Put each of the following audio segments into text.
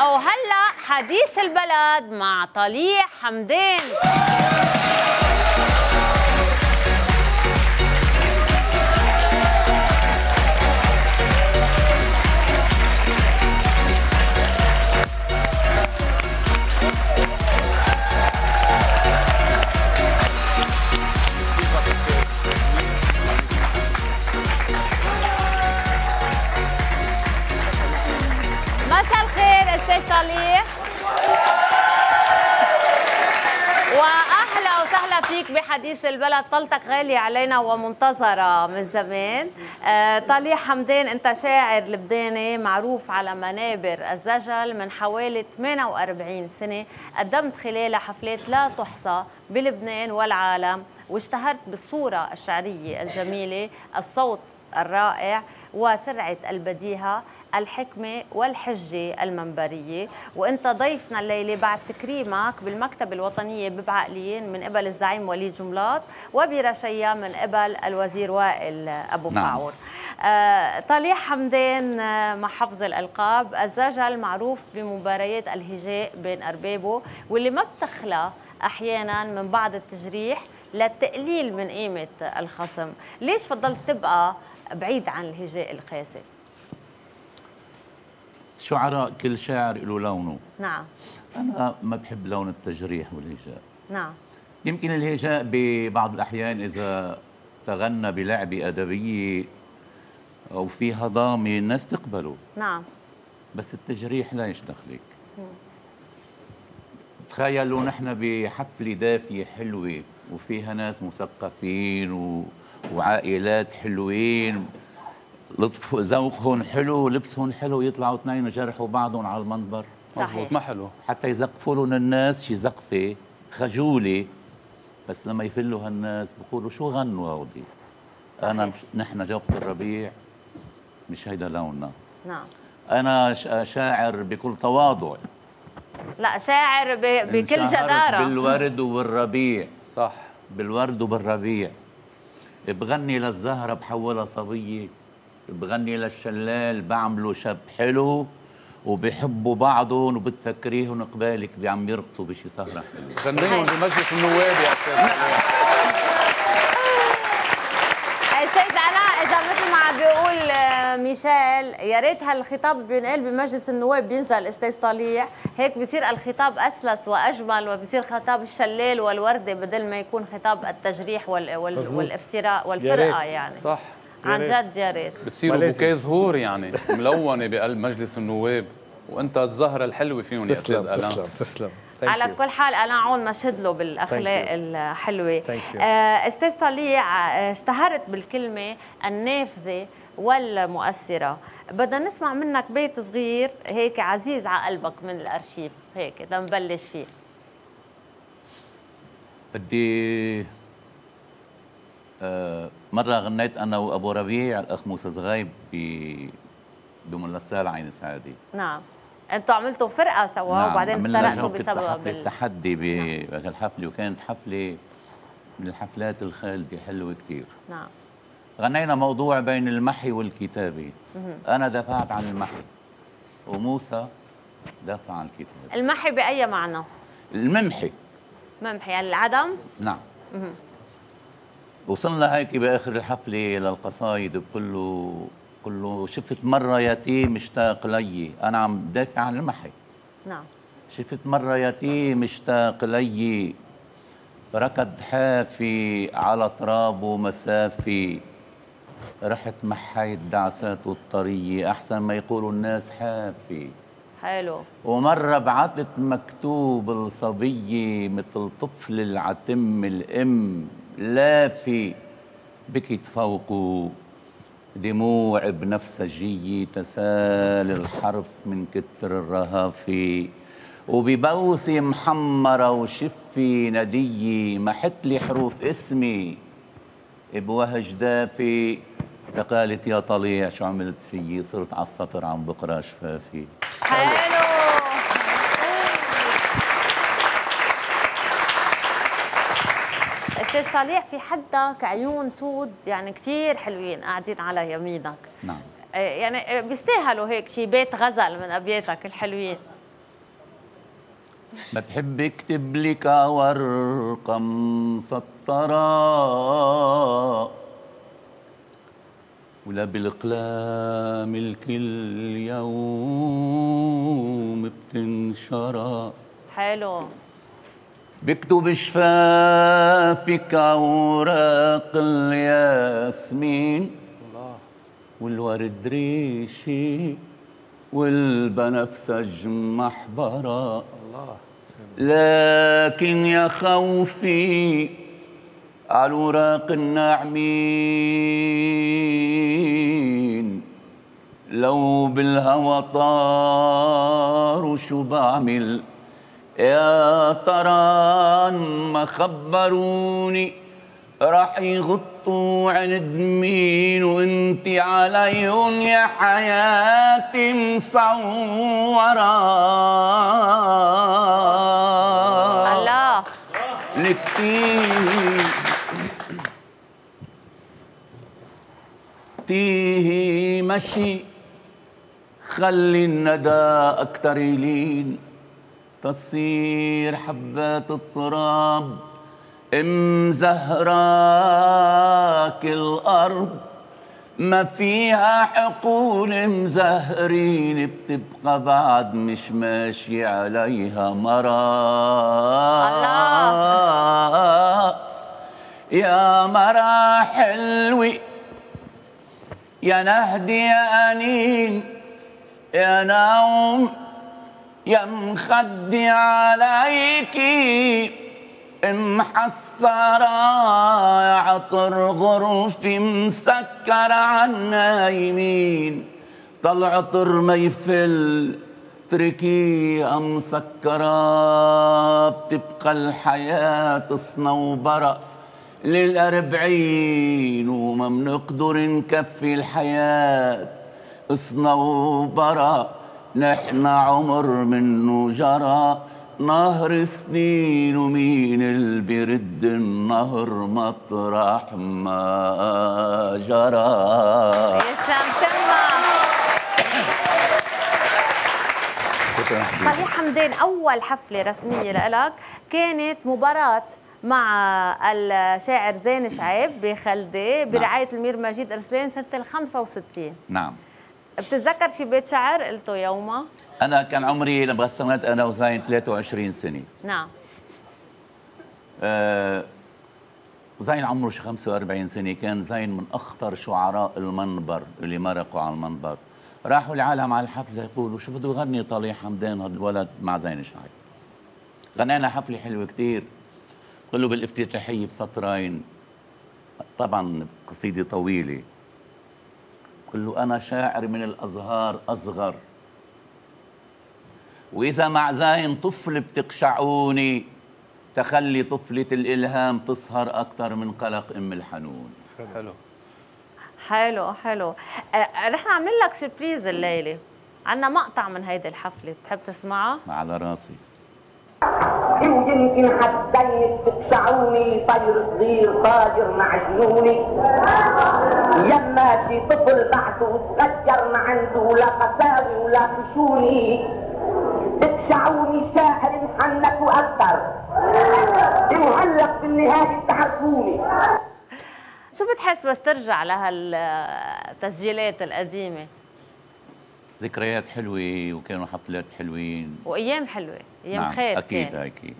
أو هلا حديث البلد مع طليع حمدان بحديث البلد طلتك غالية علينا ومنتظرة من زمان. آه، طليع حمدان انت شاعر لبناني معروف على منابر الزجل من حوالي 48 سنة. قدمت خلالها حفلات لا تحصى بلبنان والعالم واشتهرت بالصورة الشعرية الجميلة الصوت الرائع وسرعة البديهة. الحكمة والحجة المنبرية. وإنت ضيفنا الليلة بعد تكريمك بالمكتبة الوطنية ببعقليين من قبل الزعيم وليد جملات وبرشية من قبل الوزير وائل أبو نعم. فاعور آه، طليع حمدان آه، مع حفظ الألقاب. الزجل معروف بمباريات الهجاء بين أربابه واللي ما بتخلى أحيانا من بعض التجريح للتقليل من قيمة الخصم. ليش فضلت تبقى بعيد عن الهجاء القاسي؟ شعراء كل شاعر له لونه. نعم. أنا ما بحب لون التجريح والهجاء نعم. يمكن الهجاء ببعض الأحيان إذا تغنى بلعبة أدبية أو فيها ضامة الناس تقبله نعم. بس التجريح لا يشدخلك تخيلوا نحن بحفلة دافية حلوة وفيها ناس مثقفين و... وعائلات حلوين. لطف ذوقهم حلو ولبسهم حلو يطلعوا اثنين يجرحوا بعضهم على المنبر. صحيح. مزبوط ما حلو. حتى يزقفوا لهم الناس شي زقفة خجولة. بس لما يفلوا هالناس بقولوا شو غنوا هودي أنا مش نحن جوقة الربيع مش هيدا لوننا. نعم. أنا شا- شاعر بكل تواضع. لا شاعر ب... بكل جدارة بالورد وبالربيع. صح. بالورد وبالربيع. بغني للزهرة بحولها صبية. بغني للشلال بعمله شاب حلو وبحبوا بعضهم وبتفكريهم قبالك عم يرقصوا بشي سهرة حلوة. غنيهم بمجلس النواب يا أستاذ. أستاذ علاء إذا مثل ما عم بيقول آه، ميشيل يا ريت هالخطاب بينقال بمجلس النواب بينزل أستاذ طليع هيك بصير الخطاب أسلس وأجمل وبصير خطاب الشلال والوردة بدل ما يكون خطاب التجريح وال... والافتراء والفرقة. يعني. صح. عن يا. جد يا ريت بتصيروا. بوكيه زهور يعني ملونة بقلب مجلس النواب وأنت الزهرة الحلوة فيهم يا تسلم أستاذ ألان تسلم تسلم Thank على you. كل حال أنا عون مشهد له بالأخلاق. الحلوة. آه، أستاذ طليع آه، اشتهرت بالكلمة النافذة والمؤثرة بدنا نسمع منك بيت صغير هيك عزيز على قلبك من الأرشيف هيك لنبلش فيه بدي مرة غنيت أنا وأبو ربيع الأخ موسى زغايب ب بملسال عين سعادي نعم. أنتوا عملتوا فرقة سوا وبعدين عملنا افترقتوا بسبب حفلة ال... تحدي بهذه الحفلة وكانت حفلة من الحفلات الخالدة حلوة كتير. نعم. غنينا موضوع بين المحي والكتابة. أنا دافعت عن المحي وموسى دافع عن الكتابة. المحي بأي معنى؟ الممحي. ممحي يعني العدم؟ نعم. وصلنا هيك بآخر الحفلة للقصايد بقول له بقول له شفت مرة يتيم مشتاق لي. أنا عم دافع عن المحي نعم. شفت مرة يتيم مشتاق لي. ركض حافي على ترابه مسافي. رحت محيت دعساته الطرية أحسن ما يقولوا الناس حافي. حلو. ومرة بعثت مكتوب الصبية مثل طفل العتم الأم. لافي بكت فوقه دموع بنفسجية تسال الحرف من كتر الرهافي وببوسة محمرة وشفي ندية محت لي حروف اسمي. بوهج دافي. فقالت يا طليع شو عملت فيي صرت على السطر عم بقرا شفافي. حلو أستاذ صالح في حدك عيون سود يعني كثير حلوين قاعدين على يمينك. نعم. آه، يعني آه، بيستاهلوا هيك شي بيت غزل من أبياتك الحلوين. ما بحب اكتب لك ورقة مسطرة ولا بالقلام الكل يوم بتنشرى. حلو. بكتب شفافك أوراق الياسمين والورد ريشي والبنفسج محبره الله لكن يا خوفي على الوراق الناعمين لو بالهوى طار وشو بعمل يا ترى ما خبروني راح يغطوا عند مين وانتي عليهم يا حياتي مصورة. الله. لكتير تيهي مشي. خلي الندى أكتر يلين. تصير حبات التراب مزهراك الأرض ما فيها حقول مزهرين بتبقى بعد مش ماشي عليها مرا. يا مرا حلوي يا نهدي يا أنين يا نوم يا مخدي عليكي محسرة عطر غرفي مسكر عنا يمين طلع عطر ما يفل تركيها مسكرة بتبقى الحياة صنوبرة للأربعين وما بنقدر نكفي الحياة صنوبرة نحن عمر منه جرى نهر سنين ومين اللي بيرد النهر مطرح ما جرى. يسلم تمام. طليح حمدان أول حفلة رسمية لإلك كانت مباراة مع الشاعر زين شعيب بخلدة برعاية المير مجيد أرسلان سنة ال 65 نعم. بتتذكر شي بيت شعر قلته يوما؟ أنا كان عمري لما غسلت أنا وزين 23 سنة. نعم. آه زين عمره شي 45 سنة كان زين من أخطر شعراء المنبر اللي مرقوا على المنبر. راحوا العالم على الحفلة يقولوا شو بده يغني طليح حمدان هذا الولد مع زين شعيب غنينا حفلة حلوة كتير. قل له بالإفتتاحية بسطرين طبعا قصيدة طويلة. قل له أنا شاعر من الأزهار أصغر. وإذا مع زين طفل بتقشعوني تخلي طفلة الإلهام تسهر أكثر من قلق أم الحنون. حلو. حلو حلو. رح نعمل لك سربريز الليلة. عنا مقطع من هيدي الحفلة بتحب تسمعها؟ على راسي. ويمكن حدين تقشعوني طير صغير طاير مع جنوني. يما شي طفل بعده تغير ما عنده لا قساوي ولا خشوني. تقشعوني شاعر محنك وأكثر معلق في النهايه تحركوني شو بتحس بس ترجع لهالتسجيلات القديمة؟ ذكريات حلوة وكانوا حفلات حلوين وأيام حلوة أيام نعم خير أكيد كان. أكيد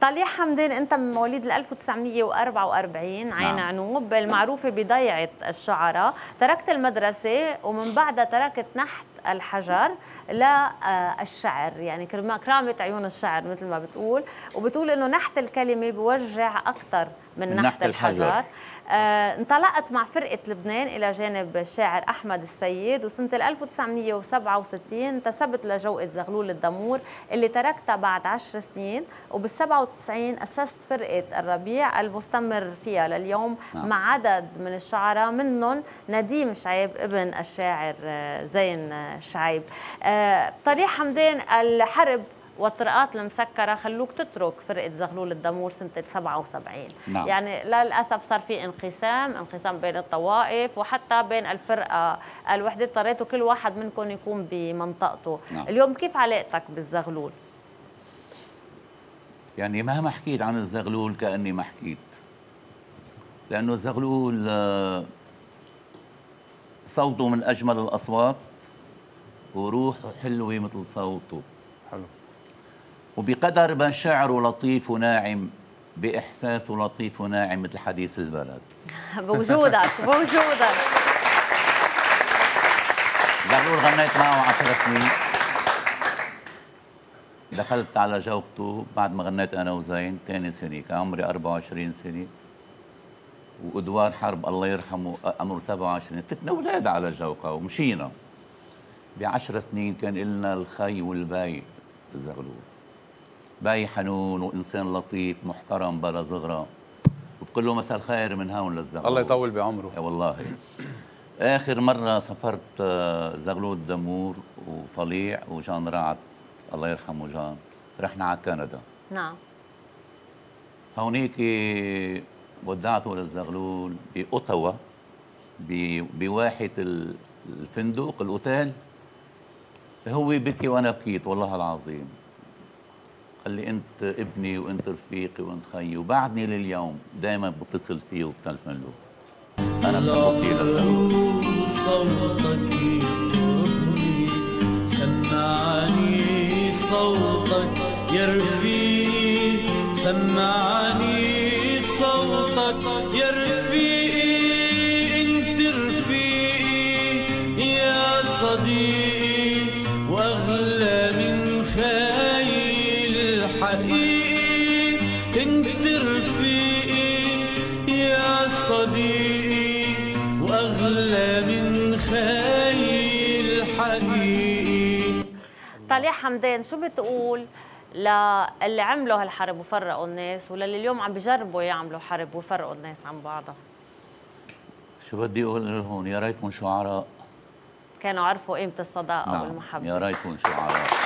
طليح حمدان أنت من مواليد ال 1944 عين نعم. عنوب المعروفة بضيعة الشعراء تركت المدرسة ومن بعدها تركت نحت الحجر للشعر يعني كرما- كرامة عيون الشعر مثل ما بتقول وبتقول إنه نحت الكلمة بوجع أكثر من من نحت, نحت الحجر. الحجر آه، انطلقت مع فرقة لبنان إلى جانب الشاعر أحمد السيد وسنة ال 1967 انتسبت لجوقة زغلول الدمور اللي تركتها بعد عشر سنين وبال 97 أسست فرقة الربيع المستمر فيها لليوم نعم. مع عدد من الشعراء منهم نديم شعيب ابن الشاعر آه، زين آه، شعيب آه، طريق حمدان الحرب والطرقات المسكرة خلوك تترك فرقة زغلول الدمور سنة ال 77 نعم. يعني للأسف صار في انقسام انقسام بين الطوائف وحتى بين الفرقة الوحدة اضطريتوا كل واحد منكم يكون بمنطقته نعم. اليوم كيف علاقتك بالزغلول؟ يعني مهما حكيت عن الزغلول كأني ما حكيت لأنه الزغلول آه، صوته من أجمل الأصوات وروحه حلوة مثل صوته حلو وبقدر ما شعره لطيف وناعم بإحساسه لطيف وناعم مثل حديث البلد. بوجودك بوجودك. زغلول غنيت معه عشر سنين. دخلت على جوبته بعد ما غنيت أنا وزين ثاني سنة كان عمري 24 سنة. وأدوار حرب الله يرحمه عمره 27 فتنا أولاد على جوقه ومشينا. بعشر سنين كان لنا الخي والباي الزغلول باي حنون وإنسان لطيف محترم بلا زغرة. وبقول له مساء الخير من هون للزغلول. الله يطول بعمره. يا والله. آخر مرة سافرت آه، زغلول دمور وطليع وجان رعد. الله يرحمه جان. رحنا على كندا. نعم. هونيك ودعته للزغلول بأوتاوا ب- بواحة ال- الفندق الأوتيل. هو بكي وأنا بكيت والله العظيم. قال لي أنت ابني وأنت رفيقي وأنت خيي وبعدني لليوم. دائما بتصل فيه وبتلفن له. أنا كثير للزغلول صوتك يطربني سمعني صوتك يا رفيق سمعني صوتك يا رفيقي حمدان شو بتقول للي عملوا هالحرب وفرقوا الناس وللي اليوم عم بيجربوا يعملوا حرب ويفرقوا الناس عن بعضها؟ شو بدي أقول لهم يا ريتهم شعراء. كانوا عرفوا قيمة الصداقة نعم والمحبة. يا ريتهم شعراء.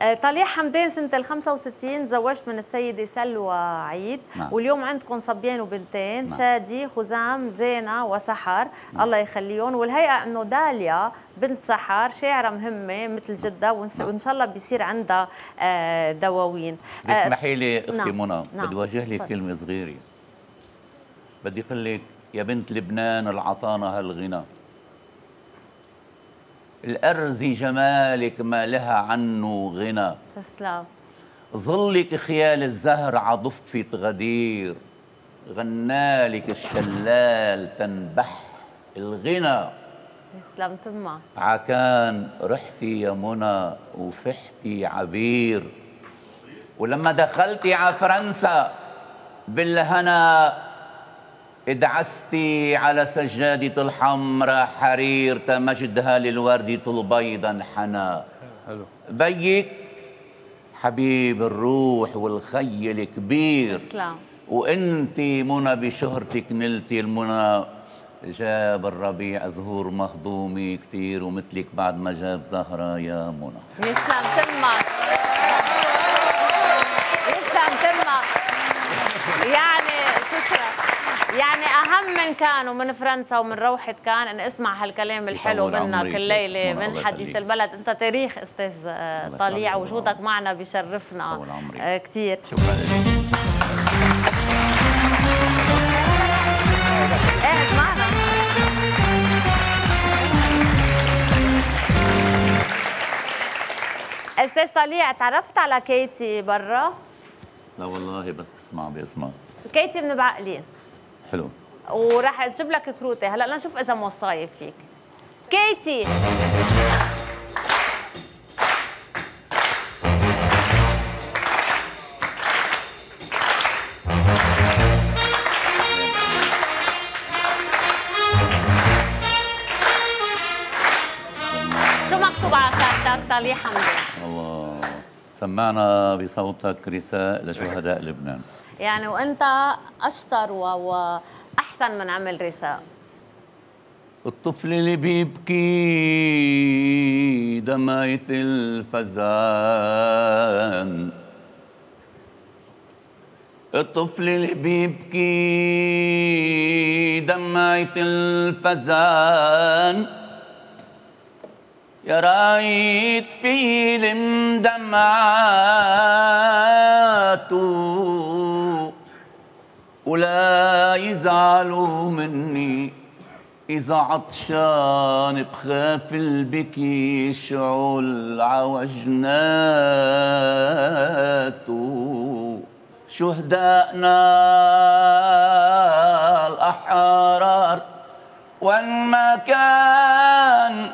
آه، طليع حمدان سنة ال 65 تزوجت من السيدة سلوى عيد نعم. واليوم عندكم صبيان وبنتين نعم. شادي خزام زينة وسحر الله يخليهم والهيئة إنه داليا بنت سحر شاعرة مهمة مثل جدة وإن نعم. شاء الله بيصير عندها آه، دواوين آه، اسمحي لي أختي نعم، منى نعم. بدي اوجه لك تفضل. كلمة صغيرة بدي أقول لك يا بنت لبنان العطانا هالغنى الأرز جمالك ما لها عنه غنى. تسلم. ظلك خيال الزهر عضفة غدير. غنالك الشلال تنبح الغنى. تسلم تما عكان رحتي يا منى وفحتي عبير. ولما دخلتي على فرنسا بالهنا ادعستي على سجادة الحمراء حرير تمجدها للوردة البيضا حنا. حلو. بيك حبيب الروح والخي الكبير. تسلم. وانت منى بشهرتك نلتي المنى. جاب الربيع زهور مهضومة كتير ومثلك بعد ما جاب زهرة يا منى. يسلم تمك يسلم تمك يعني شكرا يعني أهم من كان ومن فرنسا ومن روحة كان إن اسمع هالكلام الحلو يطول منا عمرك كل يا ليله منى، من حديث. البلد. أنت تاريخ أستاذ آه، طليع. وجودك معنا بيشرفنا. آه، شكرا قاعد معنا. أستاذ طليع تعرفت على كيتي برا؟ لا والله بس بسمع باسمها كيتي من بعقلين حلو. وراح أجيب لك كروتة. هلا لنشوف إذا موصاية فيك. كيتي. شو مكتوب على كارتك؟ الله. سمعنا بصوتك رساء لشهداء لبنان. يعني وانت اشطر. واحسن من عمل رساء الطفل اللي بيبكي دمعة الفزان الطفل اللي بيبكي دمعة الفزان يا رايت فيلم دمعاته ولا يزعلوا مني إذا عطشان بخاف البكي شعل عوجناته شهدائنا الأحرار وين ما كان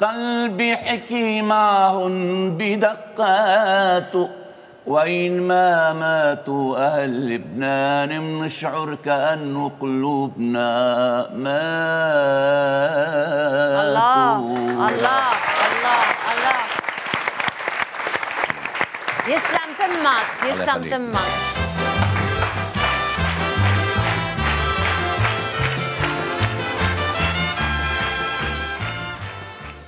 قلبي حكي معهن بدقاته وين ما ماتوا أهل لبنان منشعر كأنه قلوبنا ماتوا. الله الله الله الله. يسلم تمك يسلم. تمك